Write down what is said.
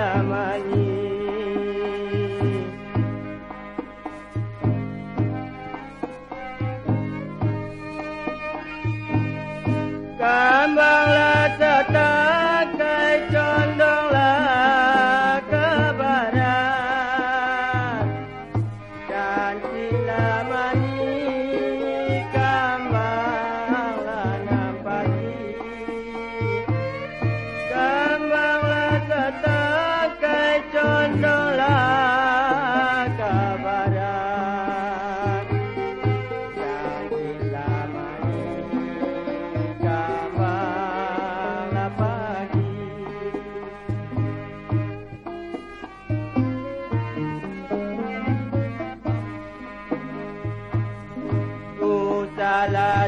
Kambanglah